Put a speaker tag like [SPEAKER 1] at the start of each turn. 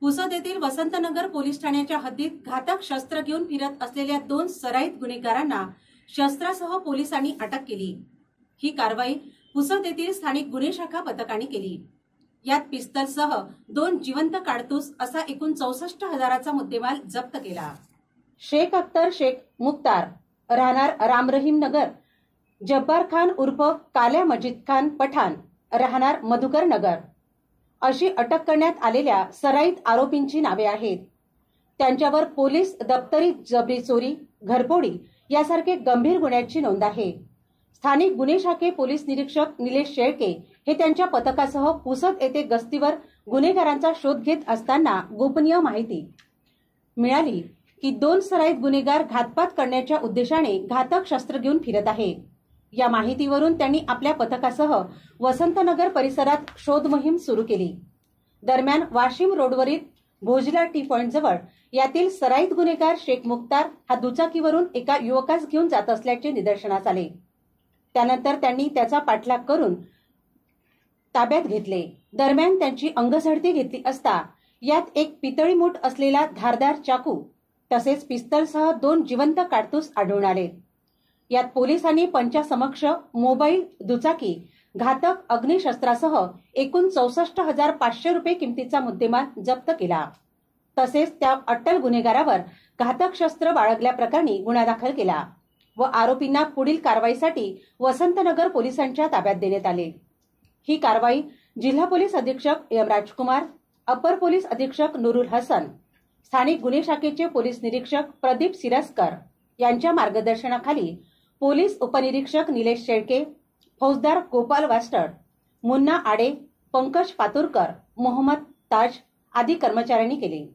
[SPEAKER 1] पुसद येथील वसंतनगर पोलीस ठाण्याच्या हद्दीत घातक शस्त्र घेऊन फिरत असलेल्या दोन सराईत गुन्हेगारांना शस्त्रासह पोलिसांनी अटक केली. ही कारवाई पुसद येथील स्थानिक गुन्हे शाखा पथकाने केली. यात पिस्तलसह दोन जिवंत काडतूस असा एकूण चौसष्ट हजाराचा मुद्देमाल जप्त केला. शेख अख्तर शेख मुख्तार राहणार रामरहीम नगर जब्बार खान उर्फ काल्या मजिद खान पठाण राहणार मधुकर नगर. अशी अटक करण्यात आलेल्या सराईत आरोपींची नावे आहेत. त्यांच्यावर पोलीस दप्तरी जबरी चोरी घरफोडी यासारखे गंभीर गुन्ह्याची नोंद आहे. स्थानिक गुन्हे शाखे पोलीस निरीक्षक निलेश शेळके हे त्यांच्या पथकासह पुसद येथे गस्तीवर गुन्हेगारांचा शोध घेत असताना गोपनीय माहिती. मिळाली की दोन सराईत गुन्हेगार घातपात करण्याच्या उद्देशाने घातक शस्त्र घेऊन फिरत आहे. या माहितीवरून त्यांनी आपल्या पथकासह वसंतनगर परिसरात शोध मोहीम सुरू केली. दरम्यान वाशिम रोडवरील भोजला टी पॉइंट जवळ यातील सराईत गुन्हेगार शेख मुख्तार हा दुचाकीवरून एका युवकास घेऊन जात असल्याचे निदर्शनास आले. त्यानंतर त्यांनी त्याचा पाठलाग करून ताब्यात घेतले. दरम्यान त्यांची अंगझडती घेतली असता यात एक पितळी मूठ असलेला धारदार चाकू तसेच पिस्तलसह दोन जिवंत काडतूस आढळून आले. यात पोलिसांनी पंचासमक्ष मोबाईल दुचाकी घातक अग्निशस्त्रासह एकूण चौसष्ट हजार पाचशे रुपये किमतीचा मुद्देमाल जप्त केला. तसेच त्या अटल गुन्हेगारावर घातक शस्त्र बाळगल्याप्रकरणी गुन्हा दाखल केला व आरोपींना पुढील कारवाईसाठी वसंतनगर पोलिसांच्या ताब्यात देण्यात आले. ही कारवाई जिल्हा पोलीस अधीक्षक एम राजकुमार अपर पोलीस अधीक्षक नुरुल हसन स्थानिक गुन्हे शाखेचे पोलीस निरीक्षक प्रदीप सिरस्कर यांच्या मार्गदर्शनाखाली पोलीस उपनिरीक्षक निलेश शेळके फौजदार गोपाल वास्टर मुन्ना आडे पंकज पातुरकर मोहम्मद ताज आदी कर्मचाऱ्यांनी केले.